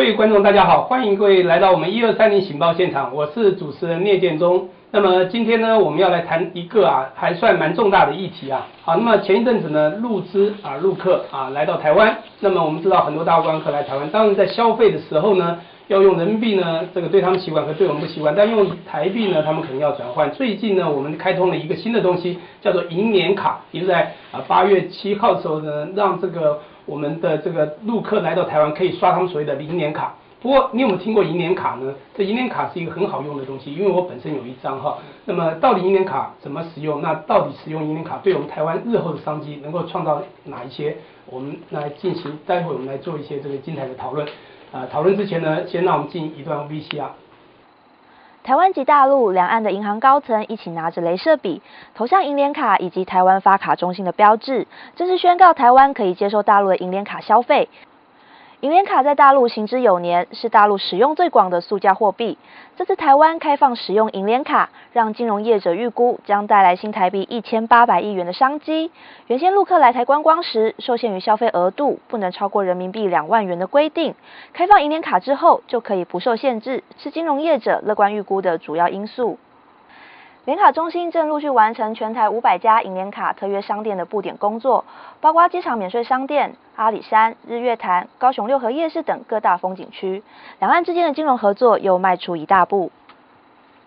各位观众，大家好，欢迎各位来到我们一二三零情报现场，我是主持人聂建中。那么今天呢，我们要来谈一个啊，还算蛮重大的议题啊。好，那么前一阵子呢，陆资啊，陆客啊来到台湾，那么我们知道很多大陆观光客来台湾，当然在消费的时候呢，要用人民币呢，这个对他们习惯，和对我们不习惯，但用台币呢，他们肯定要转换。最近呢，我们开通了一个新的东西，叫做银联卡，也是在啊八月七号的时候呢，让这个。我们的这个陆客来到台湾可以刷他们所谓的银联卡。不过你有没有听过银联卡呢？这银联卡是一个很好用的东西，因为我本身有一张哈。那么到底银联卡怎么使用？那到底使用银联卡对我们台湾日后的商机能够创造哪一些？我们来进行，待会我们来做一些这个精彩的讨论。啊，讨论之前呢，先让我们进一段 VCR。台湾及大陆两岸的银行高层一起拿着镭射笔投向银联卡以及台湾发卡中心的标志，正式宣告台湾可以接受大陆的银联卡消费。银联卡在大陆行之有年，是大陆使用最广的塑胶货币。这次台湾开放使用银联卡，让金融业者预估将带来新台币一千八百亿元的商机。原先陆客来台观光时，受限于消费额度不能超过人民币两万元的规定，开放银联卡之后就可以不受限制，是金融业者乐观预估的主要因素。联卡中心正陆续完成全台五百家银联卡特约商店的布点工作，包括机场免税商店、阿里山、日月潭、高雄六合夜市等各大风景区，两岸之间的金融合作又迈出一大步。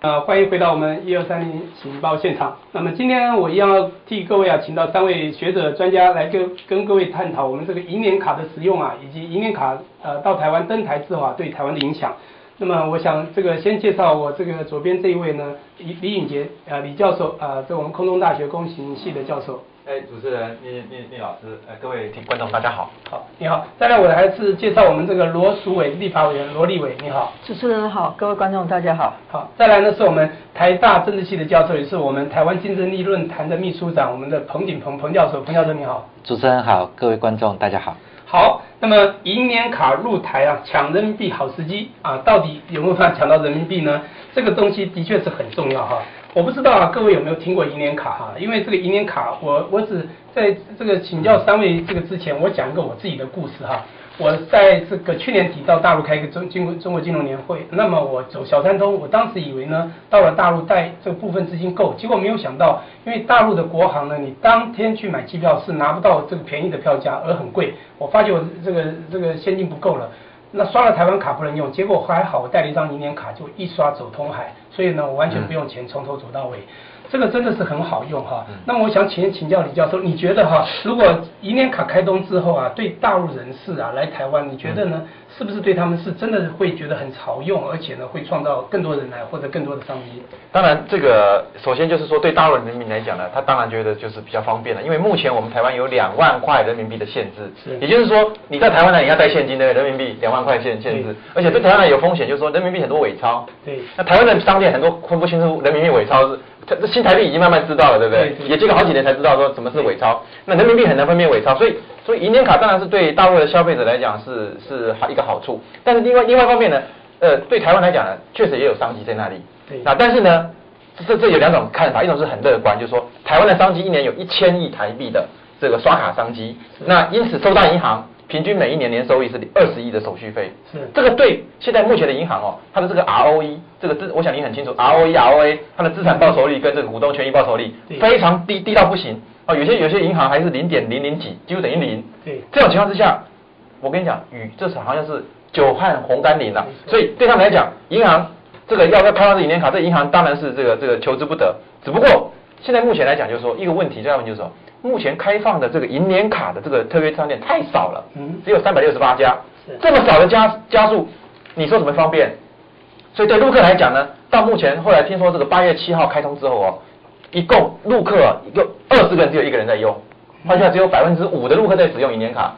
呃，欢迎回到我们一二三零情报现场。那么今天我一样要替各位啊，请到三位学者专家来跟跟各位探讨我们这个银联卡的使用啊，以及银联卡呃到台湾登台之后啊对台湾的影响。那么我想这个先介绍我这个左边这一位呢，李李颖杰啊，李教授啊，这我们空中大学工行系的教授。哎，主持人聂聂聂老师，呃，各位听观众大家好。好，你好。再来我还是介绍我们这个罗淑伟立法委员罗立伟，你好。主持人好，各位观众大家好。好，再来呢是我们台大政治系的教授，也是我们台湾竞争力论坛的秘书长，我们的彭景鹏彭教授，彭教授你好。主持人好，各位观众大家好。好，那么银联卡入台啊，抢人民币好时机啊，到底有没有办法抢到人民币呢？这个东西的确是很重要哈。我不知道啊，各位有没有听过银联卡哈？因为这个银联卡，我我只在这个请教三位这个之前，我讲一个我自己的故事哈。我在这个去年底到大陆开一个中金中国金融年会，那么我走小三通，我当时以为呢，到了大陆带这个部分资金够，结果没有想到，因为大陆的国航呢，你当天去买机票是拿不到这个便宜的票价，而很贵。我发觉我这个这个现金不够了，那刷了台湾卡不能用，结果还好，我带了一张银联卡，就一刷走通海，所以呢，我完全不用钱，从头走到尾。这个真的是很好用哈，那么我想请请教李教授，你觉得哈，如果银联卡开通之后啊，对大陆人士啊来台湾，你觉得呢？是不是对他们是真的会觉得很潮用，而且呢会创造更多人来或者更多的商机？当然，这个首先就是说对大陆人民来讲呢，他当然觉得就是比较方便了，因为目前我们台湾有两万块人民币的限制，也就是说你在台湾呢你要带现金的人民币两万块限限制，而且对台湾呢有风险，就是说人民币很多伪钞。对。那台湾的商店很多分不清楚人民币伪钞是。这新台币已经慢慢知道了，对不对？也经过好几年才知道说什么是伪钞。那人民币很难分辨伪钞，所以所以银联卡当然是对大陆的消费者来讲是是好一个好处。但是另外另外一方面呢，呃，对台湾来讲呢，确实也有商机在那里。对。那但是呢，这这有两种看法，一种是很乐观，就是说台湾的商机一年有一千亿台币的这个刷卡商机。那因此收到银行。平均每一年年收益是二十亿的手续费，是这个对现在目前的银行哦，它的这个 ROE 这个资，我想你很清楚，ROE ROA 它的资产报酬率跟这个股东权益报酬率非常低，低到不行哦。有些有些银行还是零点零零几，几乎等于零。对，这种情况之下，我跟你讲，与这是好像是久旱红甘霖了。所以对他们来讲，银行这个要要开发这银联卡，这银行当然是这个这个求之不得。只不过现在目前来讲，就是说一个问题，这样问就是说。目前开放的这个银联卡的这个特约商店太少了，嗯，只有三百六十八家，这么少的加加速，你说怎么方便？所以对陆客来讲呢，到目前后来听说这个八月七号开通之后哦，一共陆客一个二十个人只有一个人在用，换句话只有百分之五的陆客在使用银联卡，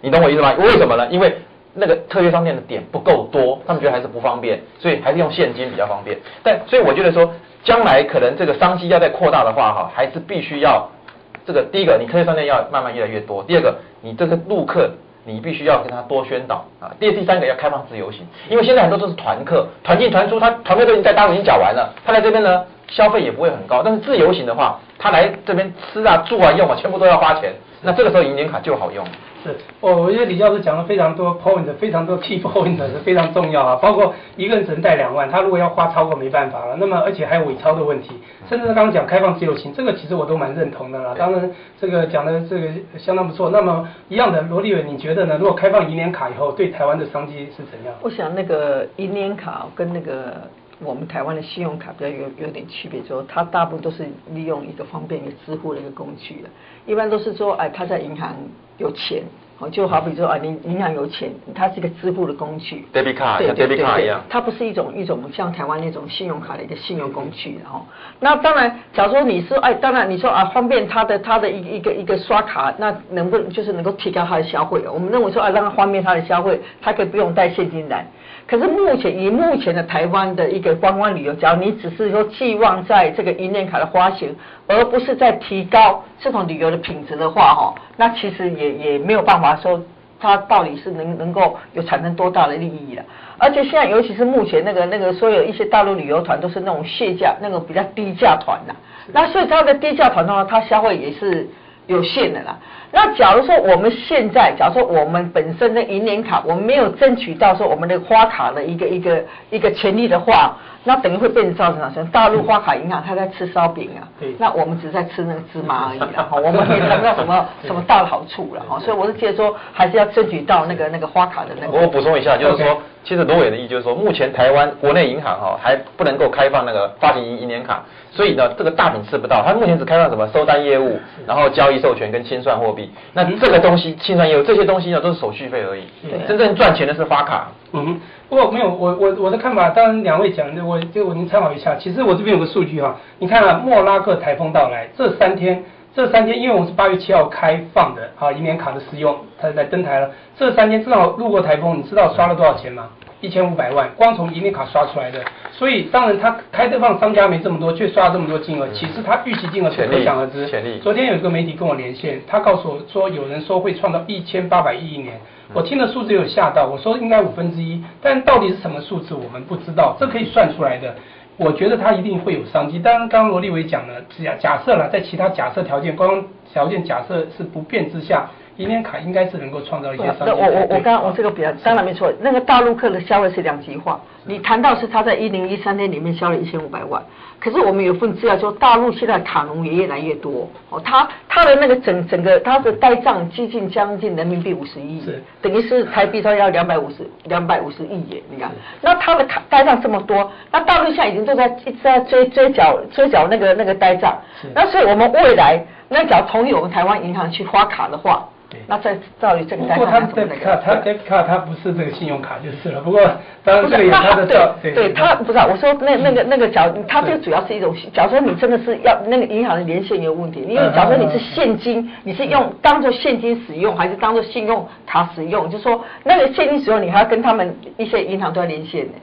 你懂我意思吗？为什么呢？因为那个特约商店的点不够多，他们觉得还是不方便，所以还是用现金比较方便。但所以我觉得说，将来可能这个商机要再扩大的话哈，还是必须要。这个第一个，你特约商店要慢慢越来越多。第二个，你这个路客，你必须要跟他多宣导啊。第第三个要开放自由行，因为现在很多都是团客，团进团出，他团费都已经在大陆已经缴完了，他来这边呢消费也不会很高。但是自由行的话，他来这边吃啊、住啊、用啊，全部都要花钱。那这个时候银联卡就好用。是，我我觉得李教授讲了非常多 point，非常多 key point 是非常重要啊，包括一个人只能贷两万，他如果要花超过没办法了，那么而且还有伪钞的问题，甚至刚刚讲开放自由行，这个其实我都蛮认同的啦。当然这个讲的这个相当不错。那么一样的，罗立伟，你觉得呢？如果开放银联卡以后，对台湾的商机是怎样？我想那个银联卡跟那个我们台湾的信用卡比较有有点区别，就是它大部分都是利用一个方便一个支付的一个工具的，一般都是说，哎，他在银行有钱。哦，就好比说啊，你银行有钱，它是一个支付的工具，debit 像 debit 一样，它不是一种一种像台湾那种信用卡的一个信用工具，然后，那当然，假如说你是哎，当然你说啊，方便他的他的一一个一个刷卡，那能不能就是能够提高他的消费？我们认为说啊，让他方便他的消费，他可以不用带现金来。可是目前以目前的台湾的一个观光旅游，假如你只是说寄望在这个银联卡的花钱，而不是在提高这种旅游的品质的话，哈，那其实也也没有办法啊说它到底是能能够有产生多大的利益了。而且现在尤其是目前那个那个所有一些大陆旅游团都是那种卸价那个比较低价团呐，那所以它的低价团的话，它消费也是有限的啦。那假如说我们现在，假如说我们本身的银联卡，我们没有争取到说我们的花卡的一个一个一个权利的话，那等于会变成造成什么？大陆花卡银行它在吃烧饼啊，那我们只在吃那个芝麻而已啦，哈，我们没谈到什么 什么大的好处了，哈，所以我是觉得说还是要争取到那个那个花卡的那个。我补充一下，就是说，其实罗伟的意就是说，目前台湾国内银行哈还不能够开放那个发行银银联卡。所以呢，这个大饼吃不到，它目前只开放什么收单业务，然后交易授权跟清算货币。那这个东西清算业务这些东西呢，都是手续费而已。真正赚钱的是发卡。嗯，不过没有，我我我的看法，当然两位讲的，我就我您参考一下。其实我这边有个数据哈，你看啊，莫拉克台风到来这三天，这三天因为我们是八月七号开放的啊，银联卡的使用，它来登台了。这三天正好路过台风，你知道刷了多少钱吗？一千五百万，光从银联卡刷出来的，所以当然他开的放商家没这么多，却刷这么多金额，其实他预期金额可想而知。昨天有一个媒体跟我连线，他告诉我说，有人说会创造一千八百亿一年，我听的数字有吓到，我说应该五分之一，但到底是什么数字我们不知道，这可以算出来的。我觉得他一定会有商机。当然，刚刚罗立伟讲了，假假设了，在其他假设条件、光条件假设是不变之下。银联卡应该是能够创造一些商机。我我我刚我这个比较当然没错，那个大陆客的消费是两极化。你谈到是他在一零一三年里面消了一千五百万，可是我们有份资料说大陆现在卡农也越来越多哦，他他的那个整整个他的呆账接近将近人民币五十亿，等于是台币说要两百五十两百五十亿耶，你看，那他的卡呆账这么多，那大陆现在已经都在一直在追追缴追缴那个那个呆账，那所以我们未来那只要同意我们台湾银行去发卡的话。那在照理这个，不过他 card，他 card 他不是这个信用卡就是了。不过当然这个也他的对对，他不是我说那那个那个假，他这个主要是一种，假如说你真的是要那个银行的连线有问题，因为假如说你是现金，你是用当做现金使用，还是当做信用卡使用，就说那个现金使用，你还要跟他们一些银行都要连线的。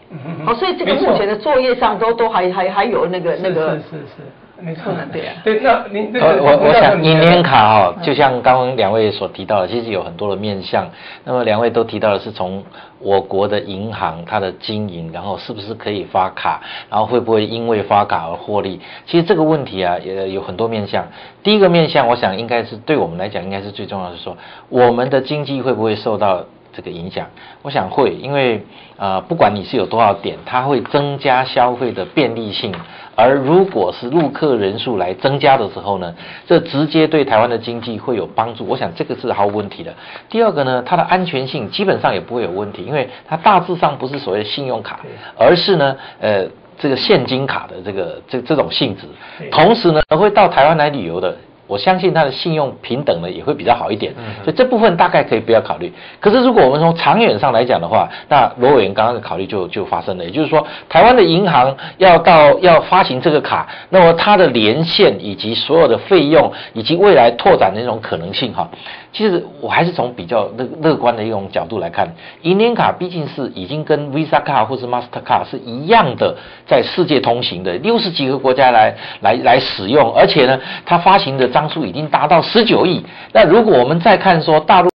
好，所以这个目前的作业上都都还还还有那个那个是是是。没错，对啊，对，那您那个，我我想银联卡哈，就像刚刚两位所提到的，其实有很多的面向。那么两位都提到的是从我国的银行它的经营，然后是不是可以发卡，然后会不会因为发卡而获利？其实这个问题啊，也有很多面向。第一个面向，我想应该是对我们来讲，应该是最重要的是说，我们的经济会不会受到？这个影响，我想会，因为呃，不管你是有多少点，它会增加消费的便利性。而如果是入客人数来增加的时候呢，这直接对台湾的经济会有帮助。我想这个是毫无问题的。第二个呢，它的安全性基本上也不会有问题，因为它大致上不是所谓信用卡，而是呢，呃，这个现金卡的这个这这种性质。同时呢，会到台湾来旅游的。我相信它的信用平等呢也会比较好一点，所以这部分大概可以不要考虑。可是如果我们从长远上来讲的话，那罗委员刚刚的考虑就就发生了，也就是说，台湾的银行要到要发行这个卡，那么它的连线以及所有的费用以及未来拓展的那种可能性哈。其实我还是从比较乐乐观的一种角度来看，银联卡毕竟是已经跟 Visa 卡或是 Master 卡是一样的，在世界通行的六十几个国家来来来使用，而且呢，它发行的当初已经达到十九亿。那如果我们再看说大陆。